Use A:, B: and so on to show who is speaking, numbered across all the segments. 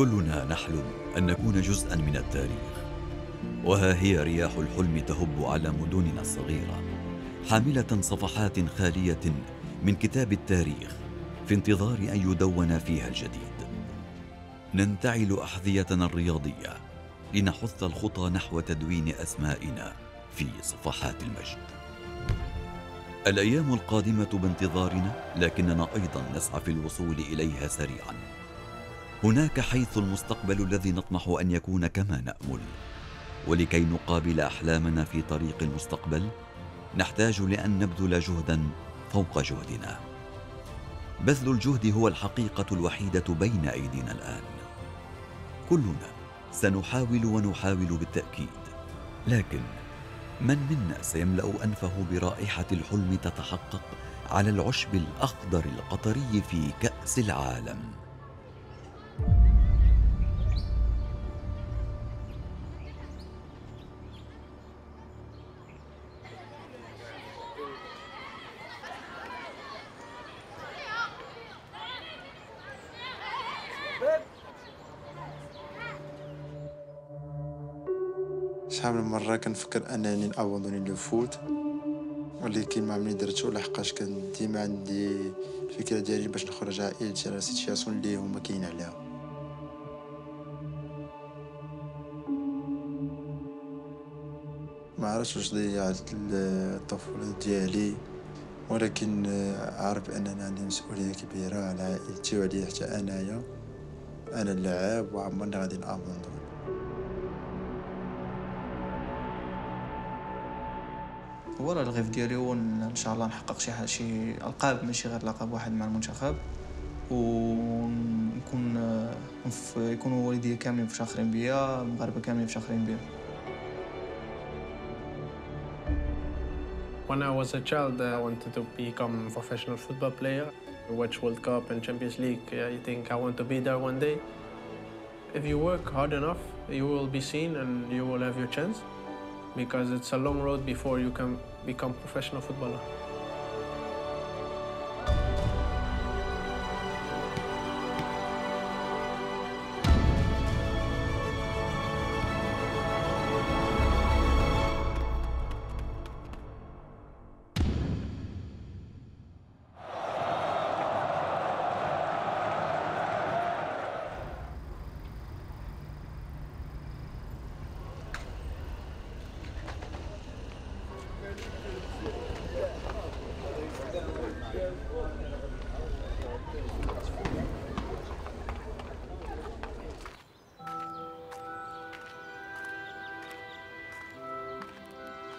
A: كلنا نحلم أن نكون جزءا من التاريخ. وها هي رياح الحلم تهب على مدننا الصغيرة حاملة صفحات خالية من كتاب التاريخ في انتظار أن يدون فيها الجديد. ننتعل أحذيتنا الرياضية لنحث الخطى نحو تدوين أسمائنا في صفحات المجد. الأيام القادمة بانتظارنا لكننا أيضا نسعى في الوصول إليها سريعا. هناك حيث المستقبل الذي نطمح أن يكون كما نأمل. ولكي نقابل أحلامنا في طريق المستقبل نحتاج لأن نبذل جهدا فوق جهدنا. بذل الجهد هو الحقيقة الوحيدة بين أيدينا الآن. كلنا سنحاول ونحاول بالتأكيد. لكن من منا سيملأ أنفه برائحة الحلم تتحقق على العشب الأخضر القطري في كأس العالم؟
B: كنفكر أنني نابوندوني le foot ولكن ما عمرني درتو لحقاش كان ديما عندي الفكرة ديالي باش نخرج عائلتي على situation اللي هما كاين عليها. ما عرفتش واش ضيعت الطفولة ديالي ولكن عارف أننا عندي مسؤولية كبيرة على عائلتي وعليا حتى أنايا. أنا اللاعب وعمرني غادي نابوندوني
C: هو الرغيف ديالي هو ان شاء الله نحقق شي شي القاب ماشي غير لقب واحد مع المنتخب ونكون يكونوا والديا كاملين فخورين بيا المغاربه كاملين فخورين بيا
D: When I was a child, I wanted to become a professional football player. Watch World Cup and Champions League. I think I want to be there one day. If you work hard enough, you will be seen and you will have your chance. Because it's a long road before you can become professional footballer.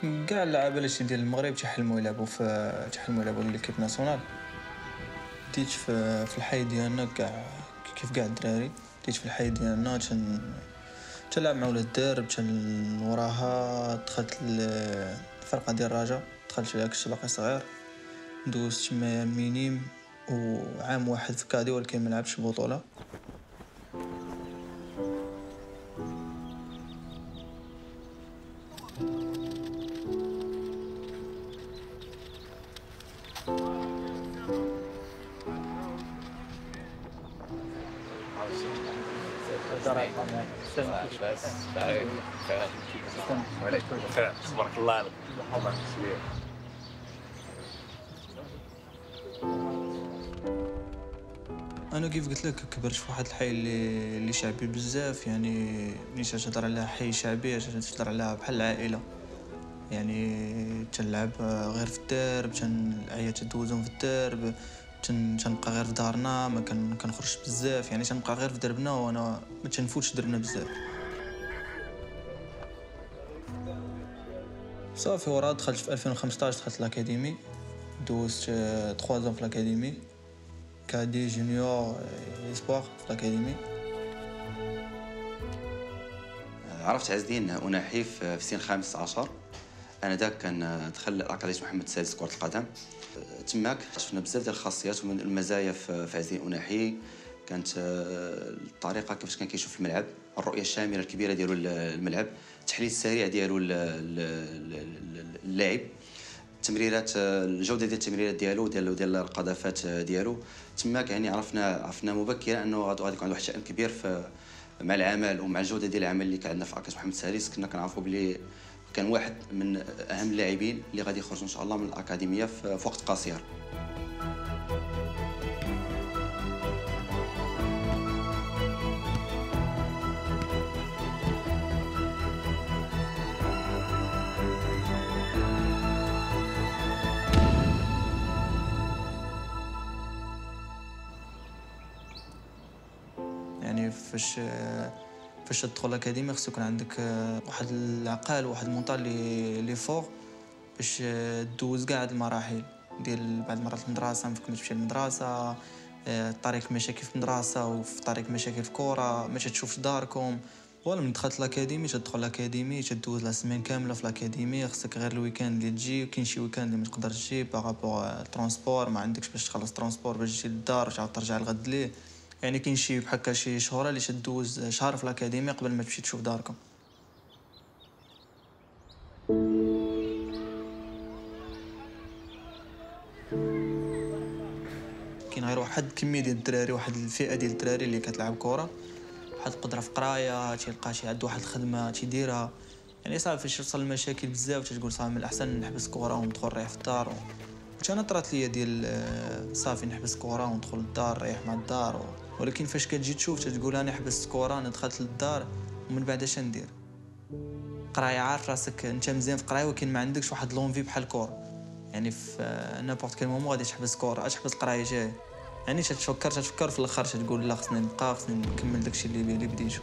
C: كاع اللعابه اللي ديال المغرب تيحلموا يلعبوا في تيحلموا يلعبوا l'équipe nationale؟ بديت في, في الحي ديالنا كاع كيف كاع الدراري بديت في الحي ديالنا تن تلعب مع ولاد الدرب تن وراها دخلت الفرقة ديال الرجاء دخلت فيها كنت باقي صغير دوزت تما minime وعام واحد في cadet ولكن ما البطوله كيف قلت لك كبرت في واحد الحي اللي اللي شعبي بزاف يعني ملي تهضر على حي شعبي تهضر عليها بحال العائلة. يعني تنلعب غير في الدرب تنعيا تدوزهم في الدرب تن تنبقى غير في دارنا ما كان كنخرجش بزاف. يعني تنبقى غير في دربنا وأنا ما تنفوتش دربنا بزاف. صافي ورا دخلت في 2015 دخلت لأكاديمي دوزت 3 زون في l'académie cadet junior espoir في l'académie
E: عرفت عز الدين أوناحي في سن خامس عشر. أنا ذاك كان دخل اكاديميه محمد السادس كرة القدم. تماك شفنا بزاف ديال الخاصيات ومن المزايا في عز الدين أوناحي. كانت الطريقة كيفاش كان كيشوف الملعب الرؤية الشاملة الكبيرة ديالو الملعب التحليل السريع ديالو اللاعب. التمريرات الجودة ديال التمريرات ديالو ديال ديال القذافات ديالو. تماك يعني عرفنا عرفنا مبكرا أنه غادي يكون عنده واحد الشأن كبير في مع العمل ومع الجودة ديال العمل اللي كان عندنا في اكاديميه محمد سالس. كنا كنعرفوا بلي كان واحد من أهم اللاعبين اللي غادي يخرجوا إن شاء الله من الأكاديمية في وقت قصير.
C: فاش فاش تدخل الاكاديميه خصو يكون عندك آه، واحد العقل واحد ال mental اللي اللي فوق باش آه، دوز كاع هاد المراحل. ديال بعد مرات المدرسة ما تمشي للمدرسة آه، الطريق ماشي كيف المدرسة وفي الطريق ماشي كيف الكره ما تشوفش داركم. ولا من دخلت l'académie تدخل l'académie تدوز la semaine كاملة في l'académie خصك غير ال week-end اللي تجي وكاين شي week-end اللي ما تقدرش تجي par rapport ال transport ما عندكش باش تخلص transport باش تجي للدار وتعاود ترجع الغد ليه. يعني كاين شي بحال شي شهور اللي تدوز شهر في الأكاديمية قبل ما تمشي تشوف داركم. كاين غير واحد كمية ديال الدراري واحد الفئة ديال الدراري اللي كتلعب كره واحد القدرة في قراية تيلقى شي عنده واحد الخدمة تيديرها. يعني صعب فاش توصل المشاكل بزاف تقول صافي من الأحسن نحبس كره وندخل نريح في الدار. و... أنا طرات ليا ديال آه، صافي نحبس كره وندخل للدار نريح مع الدار و... ولكن فاش كتجي تشوف تقول أنا حبست كره أنا دخلت للدار ومن بعد اش ندير؟ قرايه عارف راسك انت مزيان في قرايه ولكن ما عندكش واحد لونفي بحال الكره يعني في نابورت كيل مومون غادي تحبس كره اش تحبس القرايه جاي يعني تتفكر تتفكر في الآخر تقول لا خصني نبقى خصني نكمل داكشي اللي اللي بديتو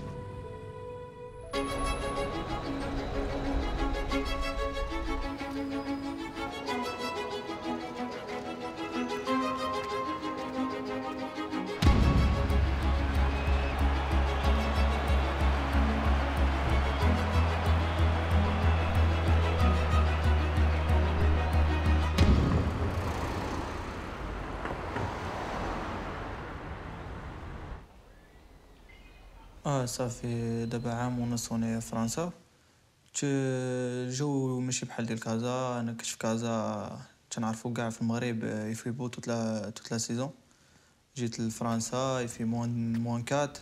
C: آه صافي دابا عام ونص وأنا في فرنسا. الجو ماشي بحال ديال كازا أنا كنت في كازا تنعرفو كاع في المغرب il fait beau toute la toute la saison جيت لفرنسا il fait moins moins quatre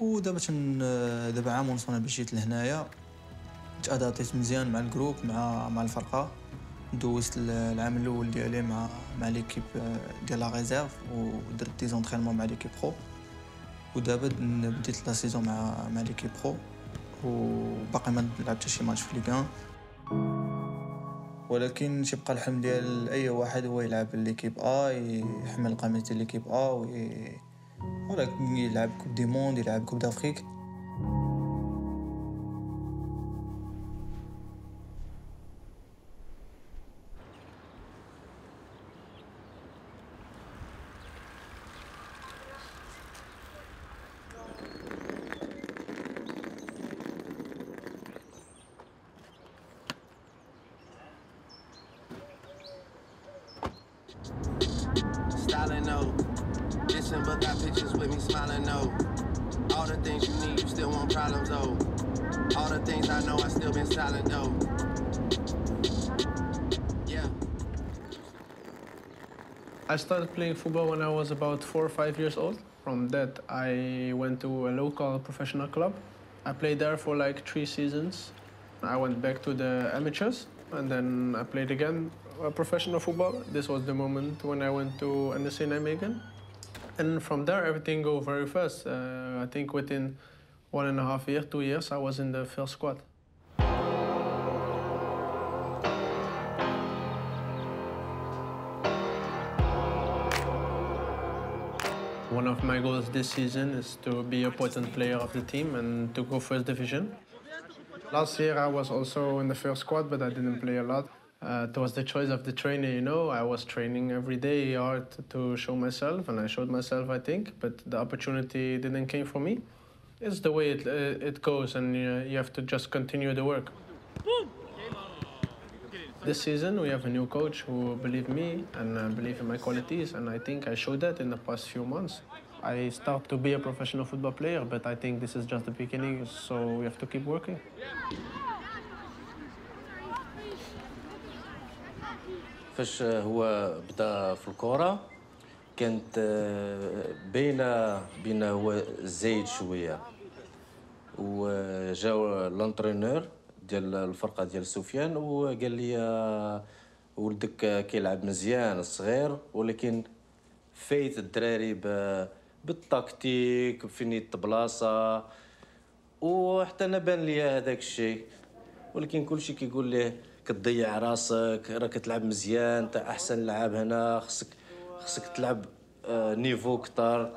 C: ودابا تن دابا عام ونص وأنا باش جيت لهنايا. تادابتيت مزيان مع ال groupe مع مع الفرقة. دوزت العام الأول ديالي مع مع l'équipe ديال la réserve ودرت des entraînements مع l'équipe pro ودابا بديت la saison مع مع l'équipe pro وباقي ما لعبت شي ماتش في Ligue 1 ولكن تيبقى الحلم ديال أي واحد هو يلعب l'équipe A يحمل قميص l'équipe A ولكن يلعب Coupe du monde يلعب
F: Coupe d'Afrique I
D: started playing football when I was about four or five years old. From that, I went to a local professional club. I played there for like three seasons. I went back to the amateurs and then I played again uh, professional football. This was the moment when I went to NSC Nijmegen. And from there, everything go very fast. Uh, I think within one and a half year, two years, I was in the first squad. One of my goals this season is to be a potent player of the team and to go first division. Last year I was also in the first squad, but I didn't play a lot. Uh, it was the choice of the trainer, you know. I was training every day hard to show myself, and I showed myself, I think. But the opportunity didn't came for me. It's the way it, uh, it goes, and uh, you have to just continue the work. This season we have a new coach who believe me and uh, believe in my qualities, and I think I showed that in the past few months. I start to be a professional football player, but I think this is just the beginning, so we have to keep working.
G: فاش هو بدا في الكرة كانت آه، باينة بين هو زايد شوية وجاو لونترينور ديال الفرقة ديال سفيان وقال لي ولدك كيلعب مزيان صغير ولكن فايت الدراري بالتكتيك فين يتبلاصه وحتى أنا بان لي هذاك الشيء. ولكن كلشي كيقول ليه كتضيع راسك راه كتلعب مزيان انت أحسن لاعب هنا خصك خصك تلعب آه، niveau كتر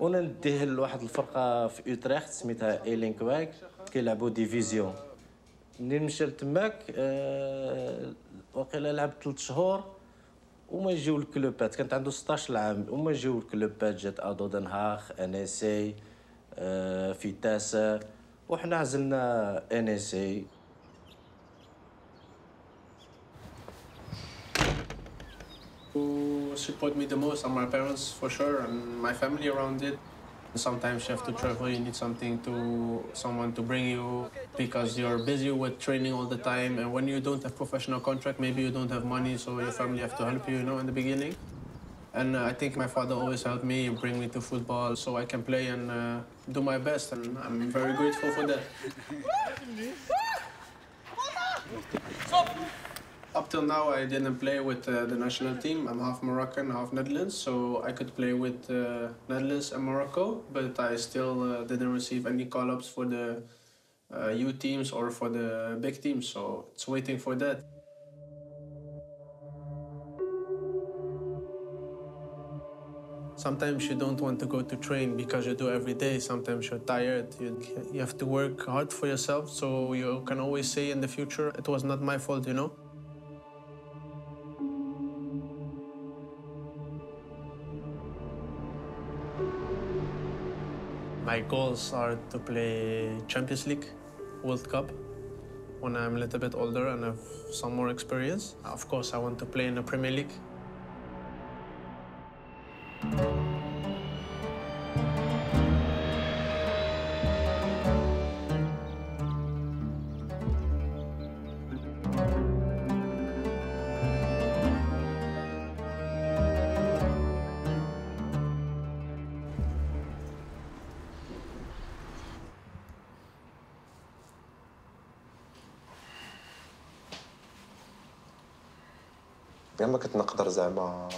G: وأنا نديه لواحد الفرقة في اوتريخت سميتها Elinkwijk كيلعبوا division. منين مشى لتماك آه وقيلا لعب ثلاث شهور وما يجيو الكلوبات كانت عنده 16 عام وما يجيو الكلوبات جات ADO Den Haag NEC آه Vitesse وحنا عزلنا NEC
D: Who support me the most are my parents for sure and my family around it. Sometimes you have to travel, you need something to someone to bring you because you're busy with training all the time. And when you don't have professional contract maybe you don't have money so your family have to help you, you know, in the beginning. And uh, I think my father always helped me bring me to football so I can play and uh, do my best. And I'm very grateful for that. Up till now, I didn't play with uh, the national team. I'm half Moroccan, half Netherlands, so I could play with uh, Netherlands and Morocco, but I still uh, didn't receive any call-ups for the uh, U teams or for the big teams, so it's waiting for that. Sometimes you don't want to go to train because you do every day. Sometimes you're tired. You, you have to work hard for yourself, so you can always say in the future, it was not my fault, you know? My goals are to play Champions League, World Cup when I'm a little bit older and have some more experience. Of course, I want to play in the Premier League.
H: نقدر زعما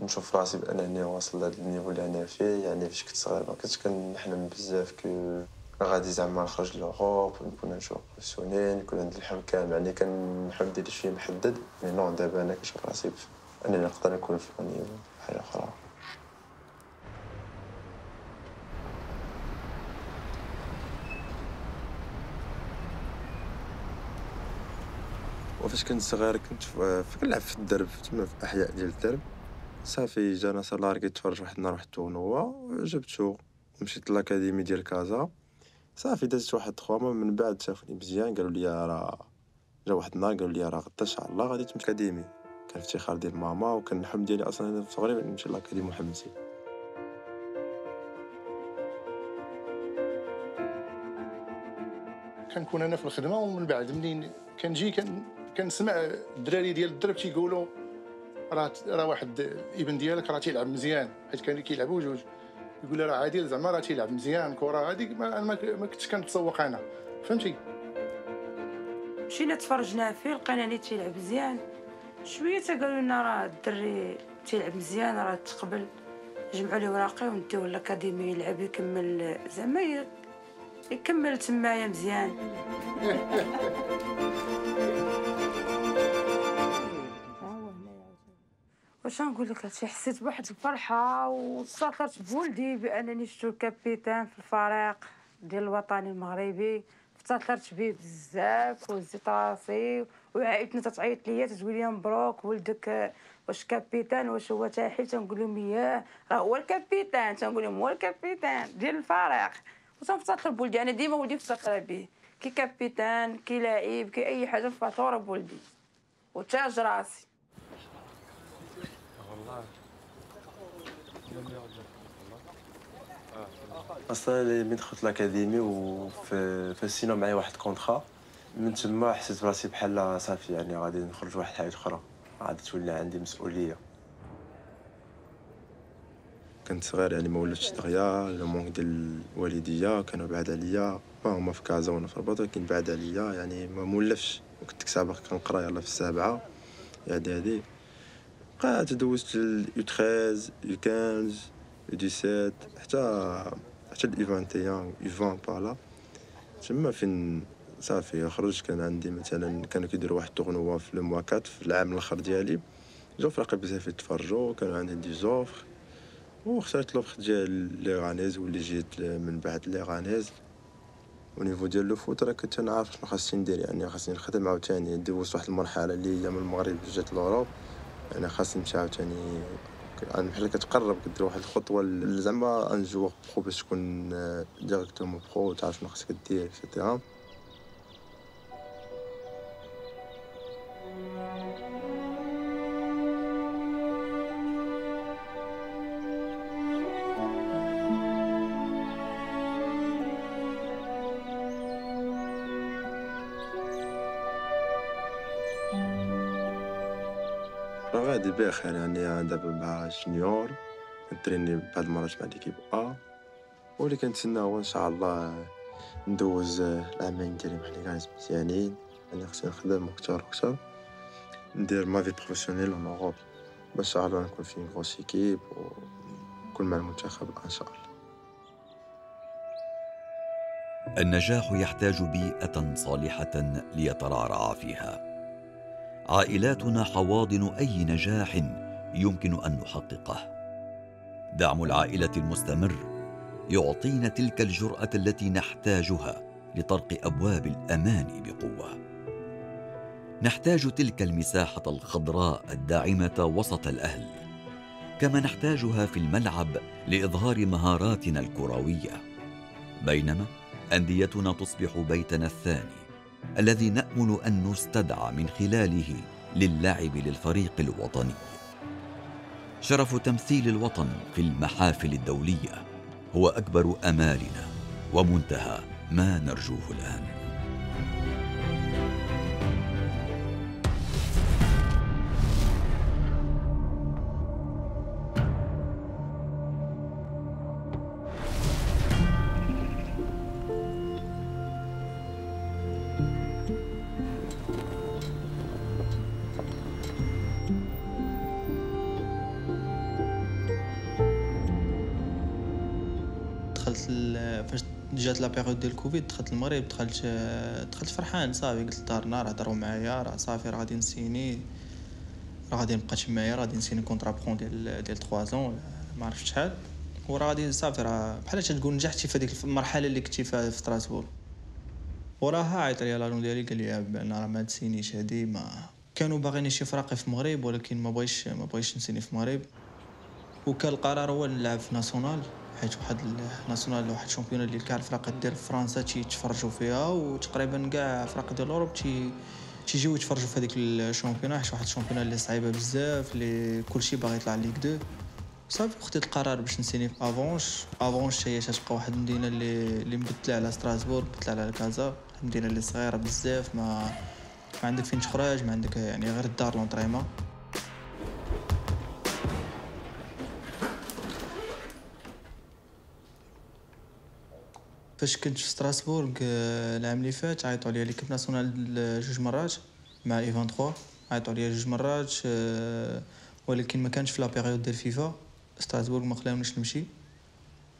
H: نشوف راسي بانني واصل لهاد ال niveau اللي أنا فيه يعني فاش كنت صغير ما كنتش كنحلم بزاف que غادي زعما نخرج l'Europe نكون نشوف professionnel يكون عندي الحلم كامل يعني كنحلم ديال شي محدد mais non دابا أنا كنشوف راسي أنني نقدر نكون في niveau حاجة أخرى. وفاش كنت صغير كنت كنلعب في الدرب تما في الاحياء ديال الدرب. صافي جانا سالاري كيتفرج واحد النهار واحد ال tournoi جبتو مشيت l'académie ديال كازا. صافي دازت واحد تخوا من بعد شافوني مزيان قالوا لي راه جا واحد النهار قالوا لي راه غدا إن شاء الله غادي تمشي l'académie كان افتخار ديال ماما وكان الحلم ديالي أصلا أنا صغري نمشي l'académie محمد سي
I: كنكون أنا في الخدمة ومن بعد منين كنجي كن كنسمع الدراري ديال الدرب تيقولوا راه راه واحد الابن ديالك راه تيلعب مزيان حيت كانوا كيلعبوا جوج. يقول لي راه عادل زعما راه تيلعب مزيان كره هذيك ما ما كنتش كنتسوق أنا. فهمتي؟
J: مشينا تفرجنا فيه لقينا تيلعب مزيان. شوية تقالوا لنا راه الدري تيلعب مزيان راه تقبل. جمعوا لي وراقي ونديوه الاكاديمي يلعب يكمل زعما يكمل تمايا مزيان. واش نقول لك هادشي؟ حسيت بواحد الفرحة وسافرت بولدي بأنني شفتو الكابيتان في الفريق ديال الوطني المغربي. افتخرت به بزاف وهزيت راسي وعائلتنا تتعيط ليا تتقول لي مبروك ولدك واش كابيتان واش هو تاحي تنقول لهم ياه راه هو ال capitaine تنقول لهم هو ال capitaine ديال الفريق. وتنفتخر بولدي. أنا ديما ولدي مفتخره به كي capitaine كي لاعب كي أي حاجة فخوره بولدي. وتاج راسي.
H: أصلا من دخلت l'académie وفي في سينياو معايا واحد contrat من تما حسيت براسي بحال صافي يعني غادي نخرج واحد الحياة أخرى. غادي تولي عندي مسؤولية. كنت صغير يعني ما ولفتش دغيا le manque ديال الوالدية كانوا بعاد عليا. هما في كازا وأنا في الرباط ولكن بعاد عليا يعني ما مولفش. وكنت سابق كنقرا يلاه في السابعة. اعدادي بقيت دوزت ال U 13 U 15 U 17 حتى حتى ال U 21 U 20 بالا تما فين صافي خرجت كان عندي مثلا كانوا كيديروا واحد ال tournoi في le 4 في العام الأخر ديالي جاو فرقة بزاف يتفرجوا كانوا عندي des offres واخترت l'offre ديال لي غانيز واللي جيت من بعد لي غانيز. و niveau ديال le foot راه كنت أنا عارف شنو خاصني ندير يعني خاصني نخدم عاوتاني. دوزت واحد المرحلة اللي هي من المغرب جات l'Europe يعني خاصني نمشي عاوتاني بحال كتقرب كدير واحد الخطوة زعما un joueur pro باش تكون directement pro تعرف شنو خاصك دير et cetera بخير يعني دابا مع junior كنتريني بعض المرات مع l'équipe A واللي كنتسنى هو ان شاء الله ندوز العامين ديالي لي غانيز مزيانين يعني خصني نخدم أكتر أكتر ندير ma vie professionnelle en Europe باش ان شاء الله نكون في grosse équipe ونكون مع المنتخب ان شاء الله
A: النجاح يحتاج بيئة صالحة ليترعرع فيها. عائلاتنا حواضن أي نجاح يمكن أن نحققه. دعم العائلة المستمر يعطينا تلك الجرأة التي نحتاجها لطرق أبواب الأمان بقوة. نحتاج تلك المساحة الخضراء الداعمة وسط الأهل كما نحتاجها في الملعب لإظهار مهاراتنا الكروية. بينما أنديتنا تصبح بيتنا الثاني الذي نأمل أن نستدعى من خلاله للعب للفريق الوطني. شرف تمثيل الوطن في المحافل الدولية هو أكبر أمالنا ومنتهى ما نرجوه
C: الآن. الكوفيد دخلت المغرب دخلت دخلت فرحان صافي قلت لدارنا راه هضروا معايا راه صافي راه غادي نسيني راه غادي نبقى تمايا راه غادي نسيني contrat pro ديال ديال 3 زون ما عرفت شحال. وراه غادي صافي راه بحال تقول نجحتي في هذيك المرحلة اللي كنتي فيها في ستراسبور وراها عيط لي l'agent ديالي قال لي بان راه ما تسينيش هادي ما كانوا باغيني شي فراقي في المغرب ولكن ما بغيتش ما بغيتش نسيني في المغرب. وكان القرار هو نلعب في National حيت واحد National واحد ال championnat اللي كاع الفرق ديال فرنسا تيتفرجوا فيها وتقريبا كاع فرق ديال Europe تي تيجيو يتفرجوا في هذيك ال championnat حيت واحد ال championnat اللي صعيبة بزاف اللي كلشي باغي يطلع Ligue deux. صافي خديت القرار باش نسيني في Avranches. Avranches هي تتبقى واحد المدينة اللي اللي مبدلة على ستراسبورغ مبدلة على كازا المدينة اللي صغيرة بزاف ما ما عندك فين تخرج ما عندك يعني غير الدار l'entraînement فاش كنت في ستراسبورغ آه، العام اللي فات عيطوا عليا l'équipe nationale جوج مرات مع U 23 عيطوا عليا جوج مرات آه، ولكن ما كانش في la période ديال فيفا ستراسبورغ ما خلاونيش نمشي.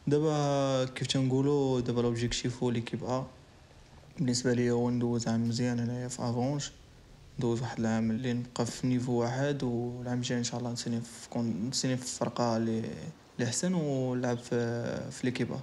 C: دابا كيف تنقولوا دابا l'objectif هو l'équipe A بالنسبة ليا هو ندوز عام مزيان انايا في Avranches ندوز واحد العام اللي نبقى في niveau واحد والعام الجاي إن شاء الله نسيني في كون نسيني في فرقة اللي اللي أحسن ونلعب في في ليكيب ا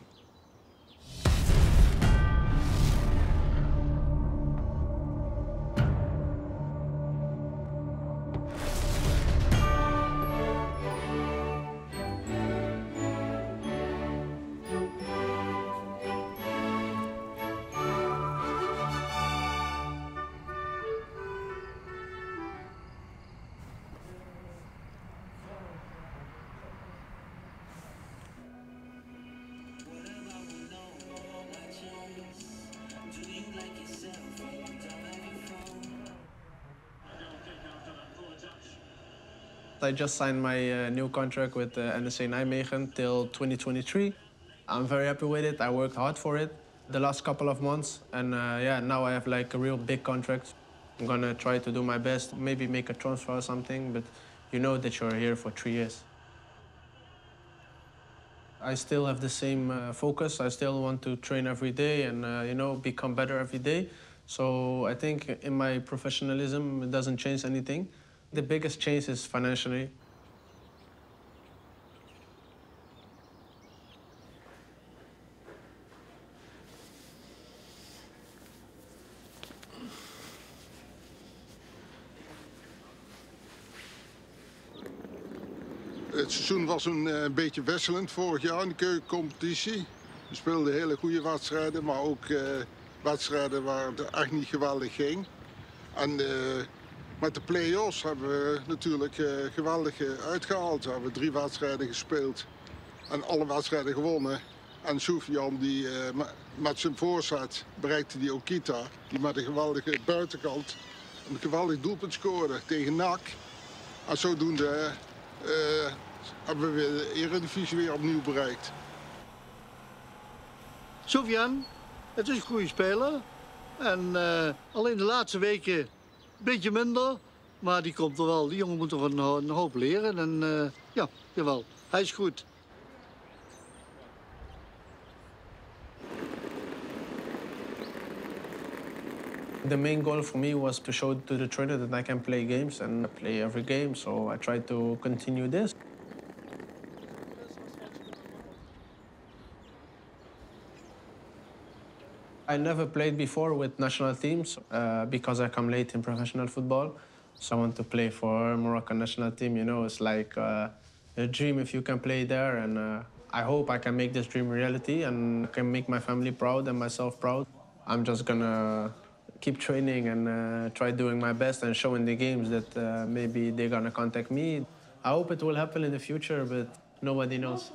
D: I just signed my uh, new contract with uh, NSA Nijmegen till 2023. I'm very happy with it. I worked hard for it the last couple of months, and uh, yeah, now I have like a real big contract. I'm gonna try to do my best, maybe make a transfer or something, but you know that you're here for three years. I still have the same uh, focus. I still want to train every day and uh, you know become better every day. So I think in my professionalism it doesn't change anything. The biggest change is financially.
K: Het seizoen was een eh, beetje wisselend vorig jaar in de keukencompetitie. We speelden hele goede wedstrijden, maar ook eh, wedstrijden waar het echt niet geweldig ging. En eh, met de play-offs hebben we natuurlijk eh, geweldig eh, uitgehaald. We hebben drie wedstrijden gespeeld en alle wedstrijden gewonnen. En Soufian die eh, me- met zijn voorzet bereikte die Okita, die met een geweldige buitenkant een geweldig doelpunt scoorde tegen NAC. En zodoende hebben we de Eredivisie weer opnieuw bereikt.
L: Sofian, het is een goede speler. En eh, alleen de laatste weken beetje minder. Maar die komt er wel. Die jongen moet ho- een hoop leren. En eh, ja, jawel, hij is goed.
D: The main goal for me was to show to the trainer that I can play games and play every game. So I tried to continue this. I never played before with national teams uh, because I come late in professional football. So I want to play for Moroccan national team. You know, it's like uh, a dream if you can play there, and uh, I hope I can make this dream reality and can make my family proud and myself proud. I'm just gonna keep training and uh, try doing my best and showing the games that uh, maybe they're gonna contact me. I hope it will happen in the future, but nobody knows.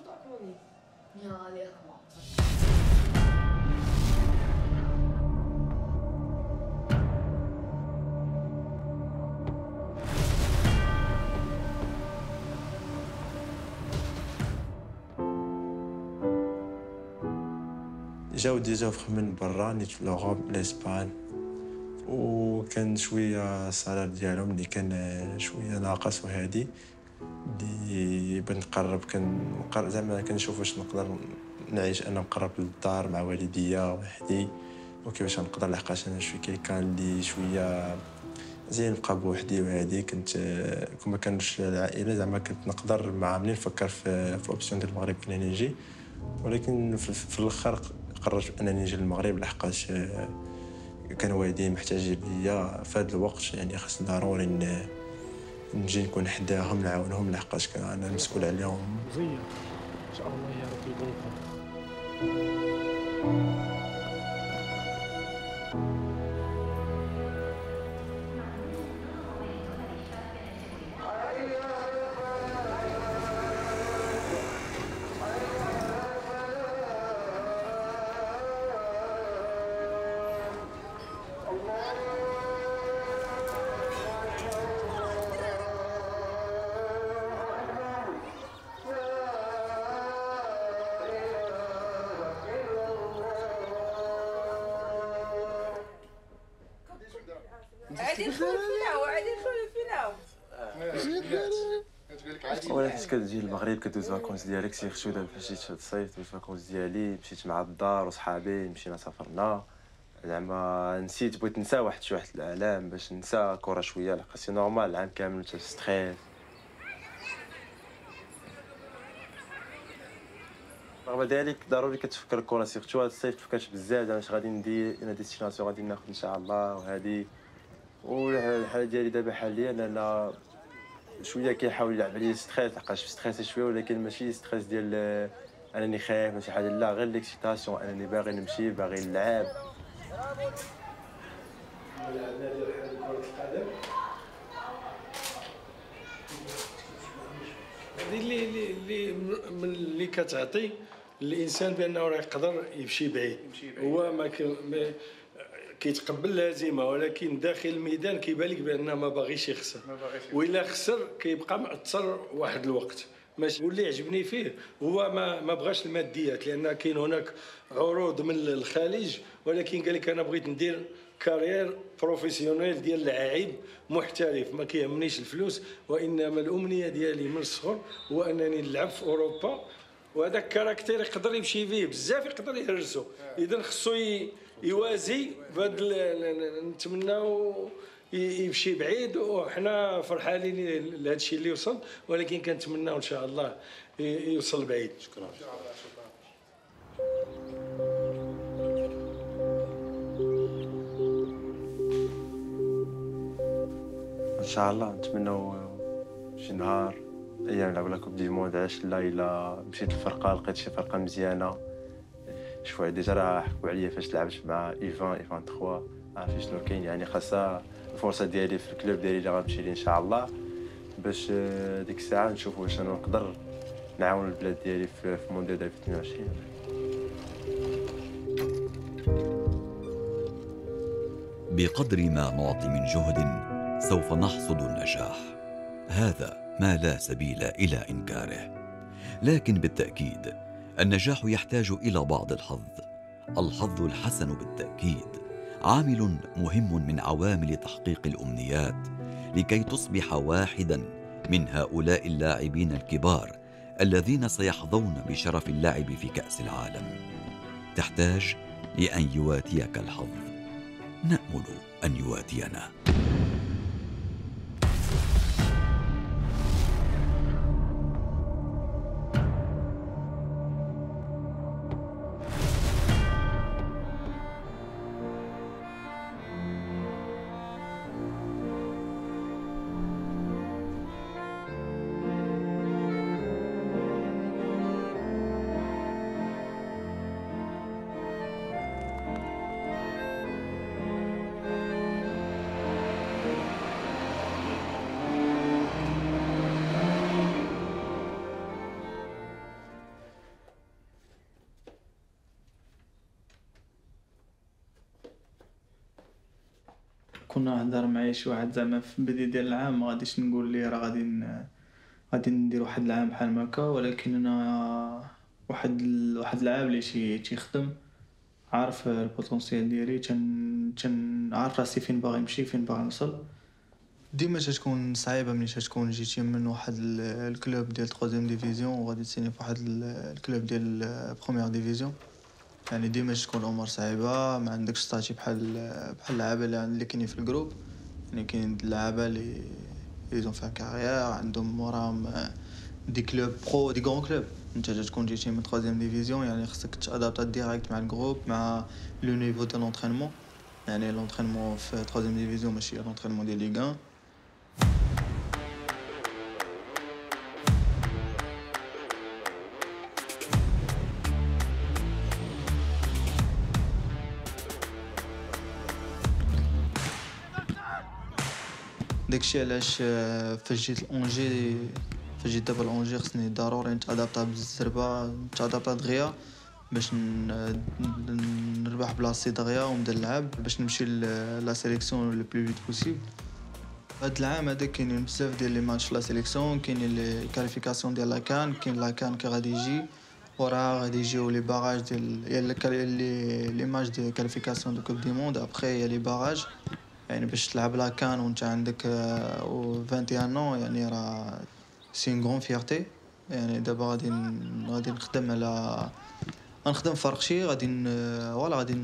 H: جاو ديجا فخ من برا نيت في لوروب لإسبان. وكان شوية الصالير ديالهم اللي كان شوية ناقص وهادي اللي بغيت نقرب كان زعما كنشوف واش نقدر نعيش أنا مقرب للدار مع والديا وحدي وكيفاش نقدر لحقاش أنا شوية كان اللي شوية زين نبقى بوحدي وهادي. كنت كون ما كانش العائلة زعما كنت نقدر مع منين نفكر في في اوبسيون ديال المغرب فين نجي. ولكن في, في الآخر قررت أنني نجي للمغرب لحقاش آه، كان والدي محتاج ليا في هذا الوقت يعني خاصني ضروري نجي نكون حداهم نعاونهم لحقاش أنا المسؤول عليهم.
M: زين إن شاء الله يا رب يبارك
H: للمغرب كدوز فاكونس ديالك سي خشو دابا فاش جيت هاد الصيف دوز فاكونس ديالي مشيت مع الدار وصحابي مشينا سافرنا. زعما نسيت بغيت نسى واحد شي واحد الأعلام باش نسى كره شوية لحقاش سي نورمال العام كامل انت ستريس رغم ذلك ضروري كتفكر الكره سيرتو هاد الصيف تفكرت بزاف زعما اش غادي ندير أنا ديستيناسيون غادي ناخذ إن شاء الله وهادي. والحالة ديالي دابا حاليا أنا شوية كيحاول يلعب عليا stress لحقاش stress شوية ولكن ماشي stress ديال آه، أنني خايف ماشي حاجة لا غير l'excitation أنني باغي نمشي باغي نلعب.
M: هذه اللي اللي اللي من اللي كتعطي الإنسان بأنه راه يقدر يمشي بعيد. هو ما-
N: كيتقبل الهزيمه ولكن داخل الميدان كيبان لك بان ما باغيش يخسر. وإلا خسر كيبقى مأثر واحد الوقت. ماشي واللي عجبني فيه هو ما ما بغاش الماديات لأن كاين هناك عروض من الخليج ولكن قال لك أنا بغيت ندير carrière professionnelle ديال لعيب محترف ما كيهمنيش الفلوس وإنما الأمنية ديالي من الصغر هو أنني نلعب في أوروبا وهذاك ال caractère يقدر يمشي فيه بزاف يقدر يهرسو. اذا خصو يوازي بهاد نتمناو يمشي بعيد وحنا فرحانين لهذا الشيء اللي وصل ولكن كنتمناو إن شاء الله يوصل بعيد. شكرا.
H: إن شاء الله نتمنوا شي نهار أيام نلعبوا لا كوب دي موند علاش لا الا مشيت الفرقه لقيت شي فرقة مزيانة. شوية. déjà راه حكوا عليا فاش لعبت مع U vingt U vingt 3 عارفين شنو كاين يعني خاصها الفرصة ديالي في ال club ديالي اللي غنمشي ليه إن شاء الله. باش آه، ديك الساعة نشوف واش أنا نقدر نعاون البلاد ديالي في في مونديال 2022
A: بقدر ما نعطي من جهد سوف نحصد النجاح. هذا ما لا سبيل إلى إنكاره. لكن بالتأكيد النجاح يحتاج إلى بعض الحظ. الحظ الحسن بالتأكيد. عامل مهم من عوامل تحقيق الأمنيات لكي تصبح واحدا من هؤلاء اللاعبين الكبار الذين سيحظون بشرف اللعب في كأس العالم. تحتاج لأن يواتيك الحظ. نأمل أن يواتينا.
C: كنا نهضر معايا شي واحد زعما في البداية ديال العام ما غاديش نقول ليه راه غادي غادي ندير واحد العام بحال هكا ولكن أنا واحد ال- واحد العام اللي شي تيخدم عارف ال potentiel ديالي تن تن عارف راسي فين باغي نمشي فين باغي نوصل. ديما تتكون صعيبة ملي تتكون جيتي من واحد ال- ال club ديال troisième division وغادي تسيني في واحد ال- ال club ديال première division يعني ديما تكون الأمور صعيبة ما عندكش statut بحال بحال اللعابة اللي اللي كاينين في ال groupe. يعني كاين اللعابة اللي ils ont fait une carrière عندهم موراهم des clubs pro des grands clubs. انت تكون جيتي من troisième division يعني خصك تادابتا direct مع ال groupe مع le niveau de l'entraînement. يعني l'entraînement في troisième division ماشي l'entraînement ديال Ligue 1 داكشي علاش آه، فاش جيت ل Angers فاش جيت دابا ل Angers خصني ضروري نتادابتا بالزربة نتادابتا دغيا باش نربح بلاصتي دغيا ونبدا نلعب باش نمشي la sélection le plus vite possible هاد العام هذا كاينين بزاف ديال les matchs la sélection كاينين les qualifications ديال la CAN كاين la CAN كي غادي يجي وراها غادي يجيو les barrages ديال يا les les matchs ديال qualification de Coupe du monde après les barrages يعني باش تلعب la CAN وانت عندك آه، و 21 ans يعني راه c'est une grande fierté يعني دابا غادي غادي نخدم على غنخدم فرق شي غادي voilà غادي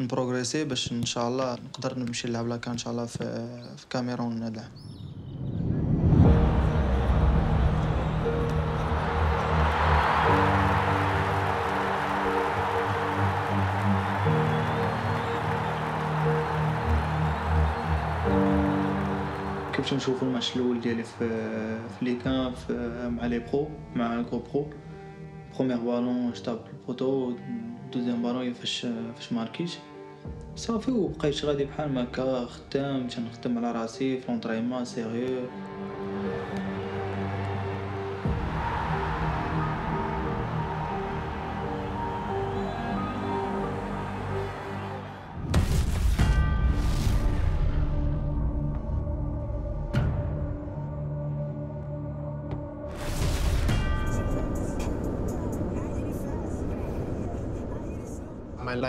C: نبروغريسي باش إن شاء الله نقدر نمشي نلعب la CAN إن شاء الله في في كاميرون هذا. العام كيفاش نشوفوا الماتش الأول ديالي في في ليكان مع les pros مع ال groupe pro. premier ballon je tape le poteau deuxième ballon فاش فاش ماركيت صافي وبقيت غادي بحال ما هكا خدام تنخدم على راسي في l'entraînement
D: sérieux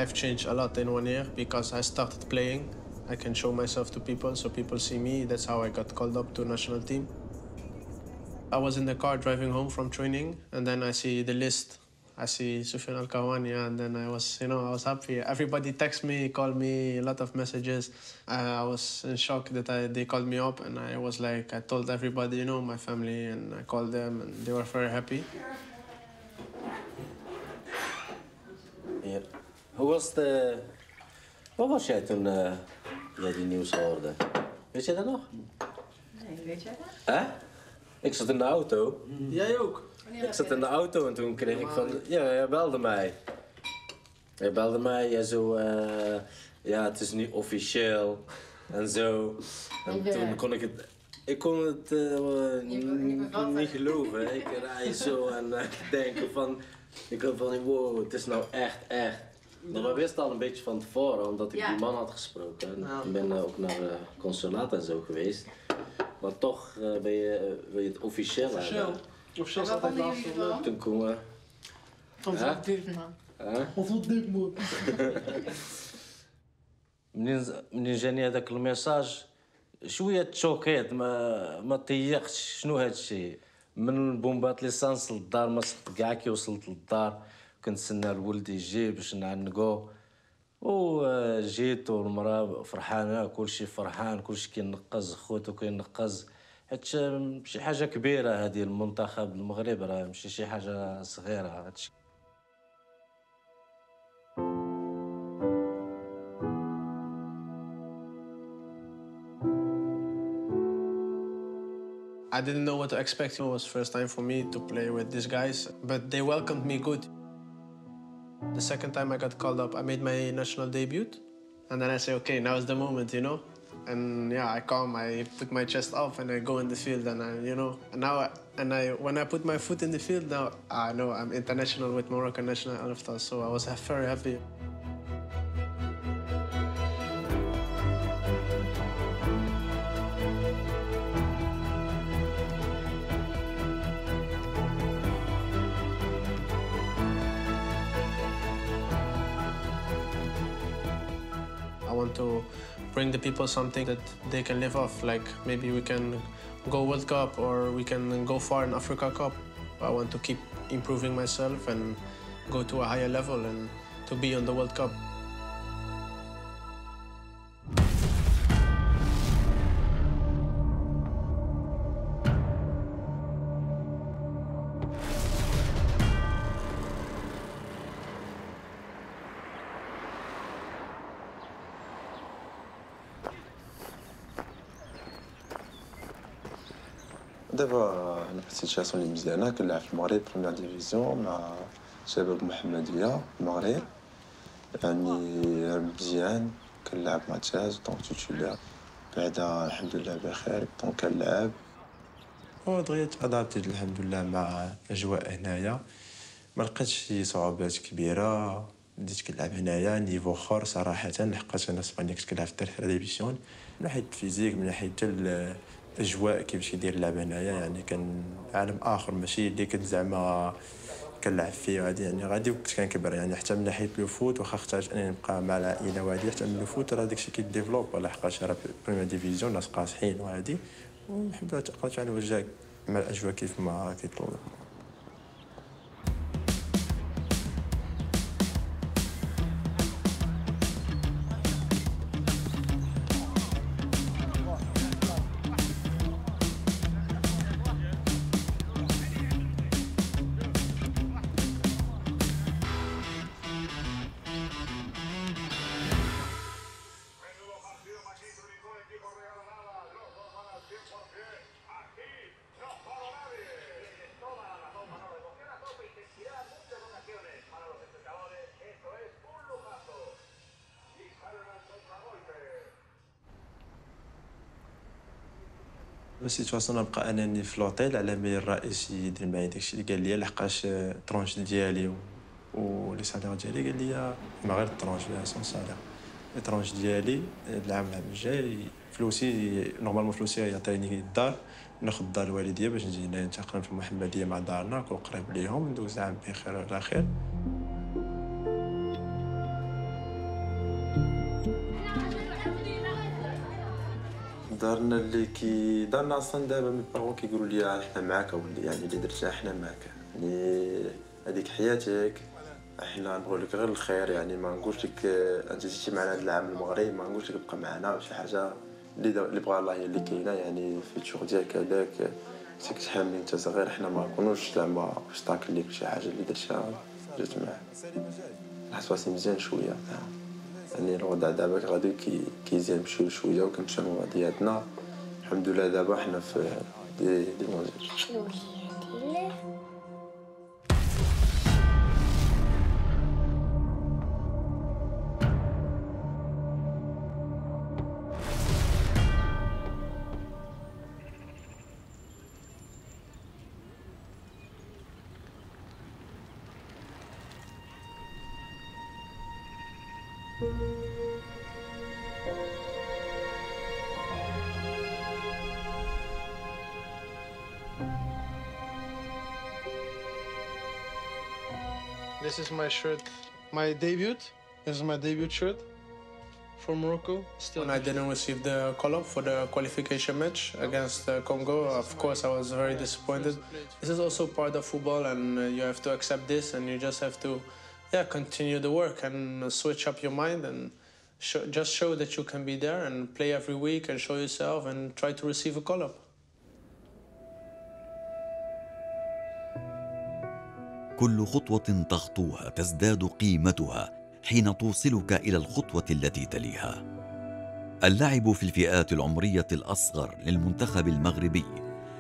D: Life changed a lot in one year because I started playing. I can show myself to people, so people see me. That's how I got called up to national team. I was in the car driving home from training, and then I see the list. I see Sufyan Al Kawani, and then I was, you know, I was happy. Everybody text me, called me, a lot of messages. I was in shock that I, they called me up, and I was like, I told everybody, you know, my family, and I called them, and they were very happy.
G: Hoe was de... Waar was jij toen uh, jij die nieuws hoorde? Weet je dat nog?
O: Nee, weet jij dat?
G: Hè? Ik zat in de auto.
D: Jij ook?
G: Ik zat in de auto en toen kreeg ik van... Ja, jij belde mij. Jij belde mij, jij zo... eh, ja, het is niet officieel. En zo. En
O: Ja.
G: toen kon ik het... Ik kon het eh, niet geloven. Ik rij zo en eh, denken van... Ik had van, wow, het is nou echt, echt. Maar we wisten al een beetje van tevoren, omdat ik
O: Ja.
G: die man had gesproken. En
O: Ja.
G: ik ben eh, ook naar het consulaat en zo geweest. Maar toch eh, ben je, eh, wil je het officieel
M: Officieel.
G: hebben.
M: Officieel staat het laatste op.
G: Toen komen
O: Van
G: Hè?
O: zo'n duurt man.
G: Hè?
M: Of wat dik man.
G: منين منين جاني هذاك الميساج شويه تشوكيت ما ما طيقتش شنو هاد الشيء من بومبات ليسانس للدار ما صدقت كاع كي وصلت للدار كنت نستنى الولد يجي باش نعنقو وجيت والمراه فرحانه كلشي فرحان كلشي كينقز خوتو كينقز حيت شي حاجة كبيرة هذه المنتخب المغرب راه ماشي شي حاجة صغيرة هادشي
D: I didn't know what to expect. It was first time for me to play with these guys, but they welcomed me good. The second time I got called up, I made my national debut, and then I say, okay, now is the moment, you know. And yeah, I come, I put my chest up, and I go in the field, and I, you know, and now, I, and I, when I put my foot in the field, now ah, I know I'm international with Moroccan national Alfta, so I was very happy. People something that they can live off. Like maybe we can go World Cup or we can go far in Africa Cup. I want to keep improving myself and go to a higher level and to be on the World Cup.
H: ال situation اللي مزيانه كنلعب في المغرب première division مع شباب المحمديه المغرب يعني مزيان كنلعب ماتشات donc titulaire بعدا الحمد لله بخير donc كنلعب ودغيا تادابتيت الحمد لله مع الاجواء هنايا ما لقيتش شي صعوبات كبيره بديت كنلعب هنايا niveau اخر صراحة لحقاش أنا اسبانيا كنت كنلعب في الثالثه division من ناحيه ال physique من ناحيه الاجواء كيفاش كيدير اللعب هنايا يعني كان عالم آخر. ماشي اللي كنت زعما كنلعب فيه غادي يعني غادي وكنت كنكبر. يعني حتى من ناحية le foot واخا اختاريت أنني نبقى مع العائلة وهادي حتى من le foot راه داكشي كي développe لحقاش راه première division ناس قاصحين وهادي. والحمد لله تقدرت على وجهك مع الأجواء كيف ما كيطلبوا. السيتواسيون نبقى انني في لوطيل على بالي الرئيس يدير معايا داكشي اللي قال لي لحقاش الترونش ديالي و لي سالير ديالي قال لي ما غير الترونش لا سون سالير الترونش ديالي العام العام الجاي فلوسي نورمالمون فلوسي يعطيني الدار ناخذ دار الوالديه باش نجي هنا نتقن في المحمديه مع دارنا نكون قريب ليهم ندوز عام بخير على خير دارنا اللي كي دارنا أصلا دابا مي بارون كيقولوا لي أحنا معاك ولي يعني اللي درتها أحنا معاك. يعني هذيك حياتك أحنا نقول لك غير الخير يعني ما نقولش لك أنت جيتي معنا هذا العام المغرب ما نقولش لك بقى معنا شي حاجة. اللي اللي بغى الله هي اللي كاينة يعني في الشغل ديالك هذاك. كنت كتحمل أنت صغير حنا ما نكونوش زعما obstacle ليك شي حاجة اللي درتها جات معاه حس راسي مزيان شوية. يعني الوضع دابا غادي كي كيزيد بشويه شوية وكنمشيو لوضعياتنا الحمد لله دابا حنا في دي دي مونجير
D: This is my shirt, my debut. This is my debut shirt for Morocco. Still, when I didn't receive the call up for the qualification match against uh, Congo, of course I was very disappointed. This is also part of football, and uh, you have to accept this, and you just have to, yeah, continue the work and uh, switch up your mind and show, just show that you can be there and play every week and show yourself and try to receive a call up.
A: كل خطوة تخطوها تزداد قيمتها حين توصلك إلى الخطوة التي تليها. اللعب في الفئات العمرية الأصغر للمنتخب المغربي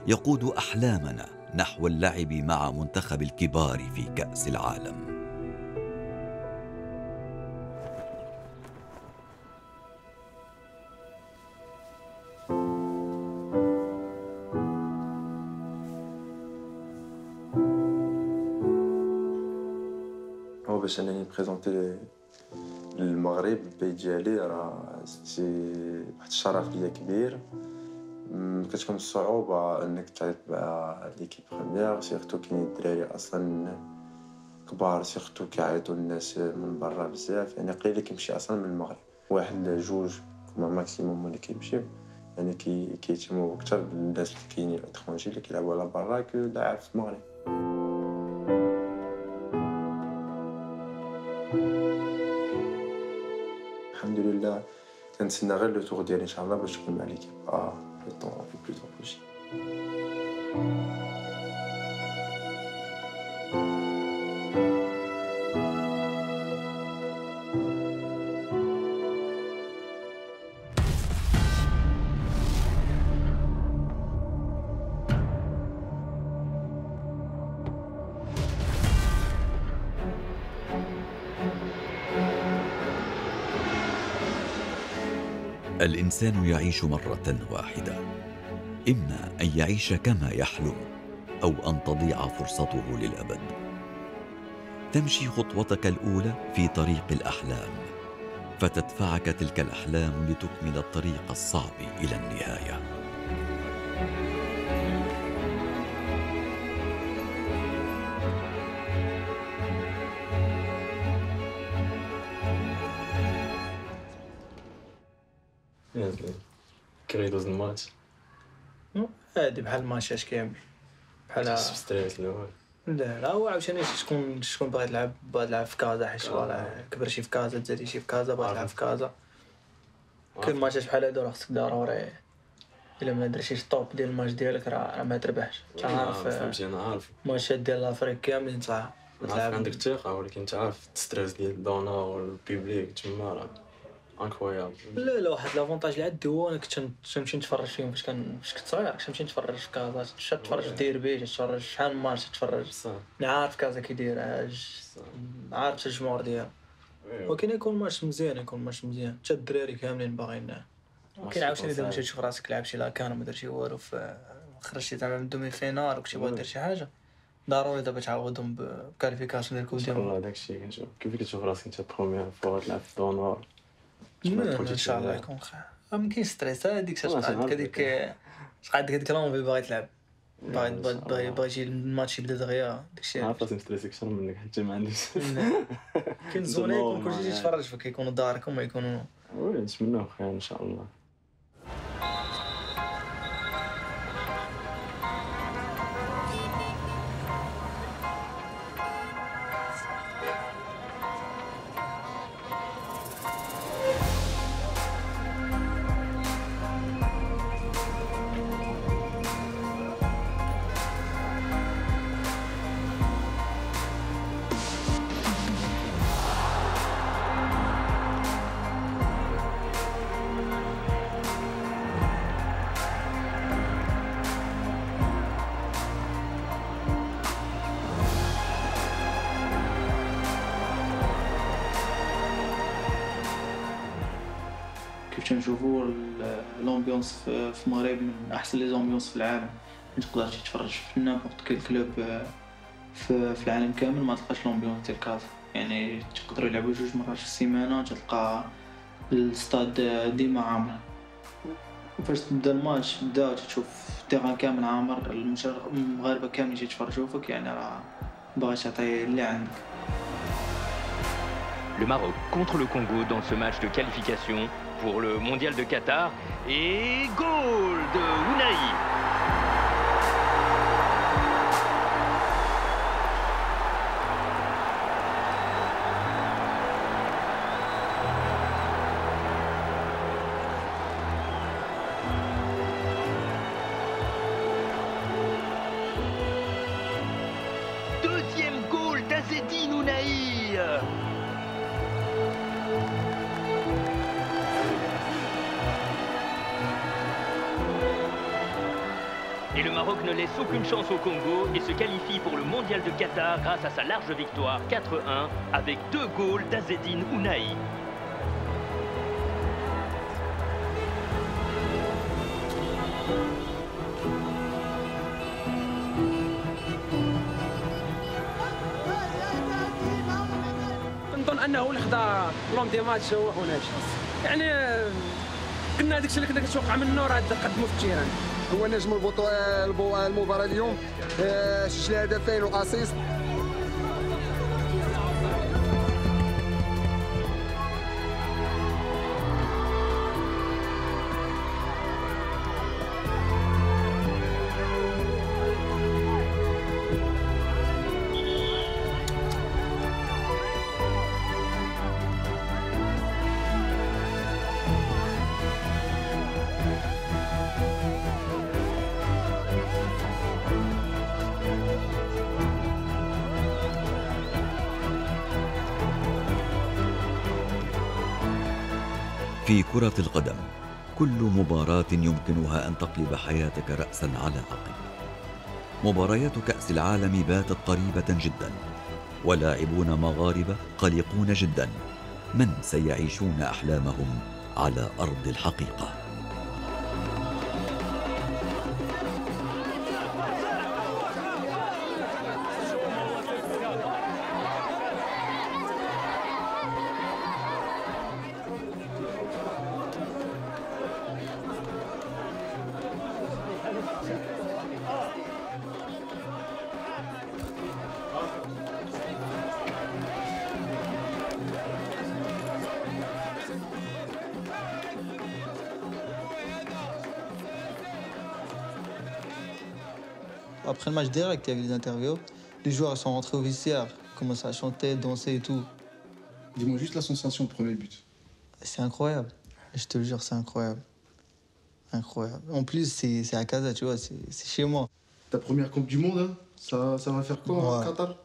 A: يقود أحلامنا نحو اللعب مع منتخب الكبار في كأس العالم.
H: باش انني بريزونتي للمغرب البلد ديالي راه c'est واحد الشرف ليا كبير. كتكون الصعوبة إنك تعيط مع l'équipe première surtout كاين الدراري أصلا كبار surtout كيعيطوا الناس من برا بزاف. يعني قليل اللي كيمشي أصلا من المغرب. واحد جوج كما maximum اللي كيمشيو يعني كي كيهتموا أكثر بالناس اللي كاينين اتخونجي اللي كيلعبوا على برا que لاعب في المغرب. الحمد لله كنتسنى غير لو تور ديالي ان شاء الله باش نكون مع ليكيب آه في طون في بلو طون بوسيبل
A: الإنسان يعيش مرة واحدة. إما أن يعيش كما يحلم أو أن تضيع فرصته للأبد. تمشي خطوتك الأولى في طريق الأحلام. فتدفعك تلك الأحلام لتكمل الطريق الصعب
P: إلى النهاية. الماتش
C: عادي بحال الماتشات كامل. بحال
P: تحس ب stress الأول
C: لا لا هو عاوتاني شكون شكون باغي تلعب باغي تلعب في كازا حيت voilà كبرتي في كازا تزاديتي في كازا باغي تلعب في كازا. كاين ماتشات بحال هادو راه خصك ضروري إلا ما درتيش ال top ديال الماتش ديالك راه ما تربحش. انت عارف
P: فهمتي أنا عارف.
C: الماتشات ديال l'Afrique كاملين
P: عارف عندك الثقة ولكن انت عارف ال stress ديال الدونور وال public تما راه. incroyable
C: لا لا واحد l'avantage اللي عندي هو أنا كنت تنمشي نتفرج فيهم فاش كان فاش كنت صغير. كنت نمشي نتفرج في كازا تمشي تتفرج في ديربي تتفرج شحال من ماتش تتفرج عارف كازا كي داير عارف الجمهور ديالها ولكن يكون ماتش مزيان يكون ماتش مزيان. حتى الدراري كاملين باغيين. ولكن عاوتاني دابا مشيت تشوف راسك لعب شي la CAN وما درتي والو خرجتي زعما من demi-finale وكنتي باغي دير شي حاجة ضروري دابا تعوضهم ب qualification ديال ال Coupe ديال
P: voilà داكشي كنشوف كيف كتشوف راسك أنت première fois تلعب في دونور
C: ان شاء الله يكون خير ما كاين stress هذيك شحال عندك هذيك شحال عندك هذيك l'envie باغي تلعب باغي باغي باغي يجي الماتش يبدا دغيا داكشي
P: عارف راسي مستريس أكثر منك حتى ما عنديش
C: كاين الزونه يكون كلشي يتفرج فيك يكونوا داركم يكونوا
P: oui نتمنى خير ان شاء الله
C: l'ambiance في العالم. تقدر تتفرج في n'importe quel club في, في العالم كامل ما تلقاش l'ambiance ديال كازا يعني تقدروا يلعبوا جوج مرات في السيمانة تلقى الستاد ديما عامر وفاش تبدا الماتش تبدا تشوف ال terrain كامل عامر المغاربة كاملين تيتفرجوا فيك يعني راه باغي تعطي اللي عندك.
Q: Le Maroc contre le Congo dans ce match de qualification pour le Mondial de Qatar. Et goal de Ounaï ne laisse aucune chance au Congo et se qualifie pour le Mondial de Qatar grâce à sa large victoire 4-1 avec deux goals d'Azedine Ounaï.
M: نظن انه اللي خدا لوم دي ماتش هو حناش يعني آه، كنا هذاك الشيء اللي كنا كنتوقع منه راه قدموا في التيران
R: هو نجم البطوله المباراة اليوم. آه، سجل هدفين وأسيست.
A: في كرة القدم. كل مباراة يمكنها أن تقلب حياتك رأسا على عقب. مباريات كأس العالم باتت قريبة جدا. ولاعبون مغاربة قلقون جدا. من سيعيشون أحلامهم على أرض الحقيقة؟
C: Match direct, il y avait des interviews. Les joueurs sont rentrés au vestiaire, commencé à chanter, danser et tout.
S: Dis-moi juste la sensation de premier but.
C: C'est incroyable. Je te le jure, c'est incroyable. Incroyable. En plus, c'est à Casa, tu vois, c'est chez moi.
S: Ta première Coupe du Monde, hein, ça, ça va faire quoi au
C: Ouais.
S: Qatar?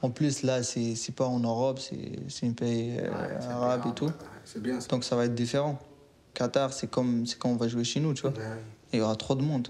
C: En plus, là, c'est pas en Europe, c'est un pays euh, arabe et tout.
S: C'est bien ça.
C: Donc ça va être différent. Qatar, c'est comme quand on va jouer chez nous, tu vois. Il y aura trop de monde.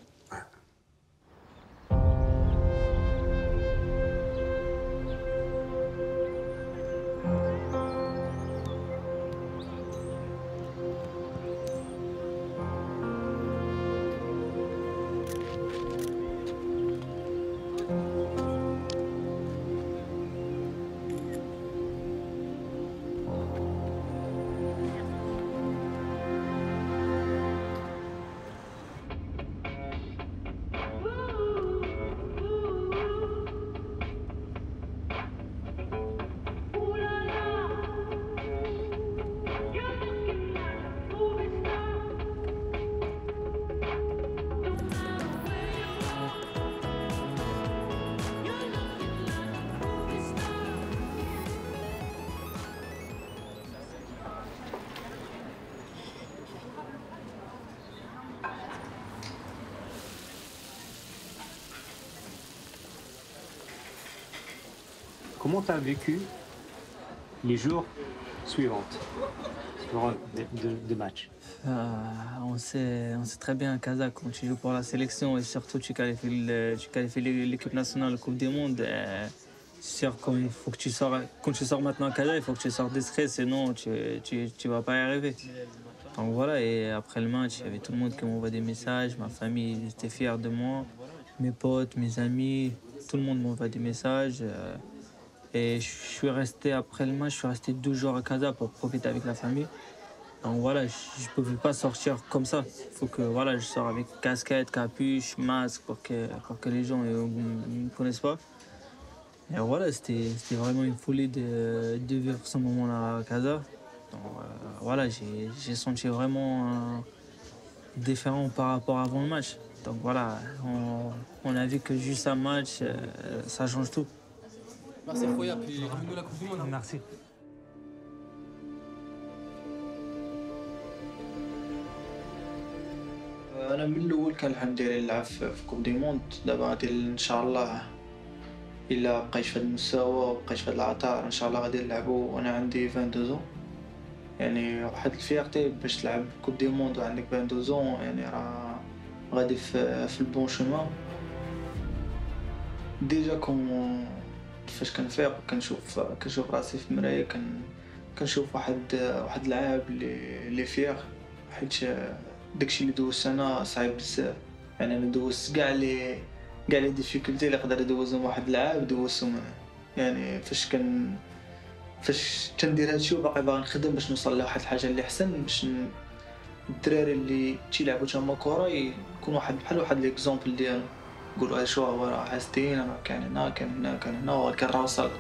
T: As vécu les jours suivants de, de,
C: Euh, on, sait, on sait très bien à Casa quand tu joues pour la sélection et surtout tu qualifies, tu qualifies l'é- l'équipe nationale, la Coupe du Monde. euh, sûr quand faut que tu sors, quand tu sors maintenant à Casa, il faut que tu sors discret, sinon tu, tu vas pas y arriver. Donc voilà, et après le match, il y avait tout le monde qui m'envoie des messages, ma famille était fière de moi, mes potes, mes amis, tout le monde m'envoie des messages. euh, et je suis resté après le match, je suis resté deux jours à Casa pour profiter avec la famille. Donc voilà, je ne pouvais pas sortir comme ça. Il faut que voilà, je sors avec casquette, capuche, masque pour que, pour que les gens ne me connaissent pas. Et voilà, c'était vraiment une folie de, vivre ce moment-là à Casa. Donc euh, voilà, j'ai senti vraiment euh, différent par rapport à avant le match. Donc voilà, on, on a vu que juste un match, euh, ça change tout.
U: Merci Foya, puis ramène-nous la Coupe du Monde.
T: Merci.
C: أنا من الأول كان الحلم ديالي نلعب في Coupe du Monde دابا غادي إن شاء الله إلا بقيت في هذا المستوى وبقيت في هذا العطاء إن شاء الله غادي نلعبو وأنا عندي 22 زون يعني واحد ال fierté باش تلعب Coupe du Monde وعندك 22 زون يعني راه غادي في, في ال bon chemin déjà كون فاش كنفيق كنشوف كنشوف راسي في المراية كن كنشوف واحد واحد اللاعب اللي اللي fier. حيت داكشي اللي دوزت أنا صعيب بزاف. يعني أنا دوزت كاع les كاع les difficultés اللي يقدر يدوزهم واحد اللاعب دوزتهم. يعني فاش كان فاش كندير هادشي وباقي باغي نخدم باش نوصل لواحد الحاجة اللي أحسن باش الدراري اللي تيلعبوا تما كره يكون واحد بحال واحد ليكزومبل ديالو نقولوا هذا شو حاسدين راه كان هنا كان هنا كان هنا وكان راه وصل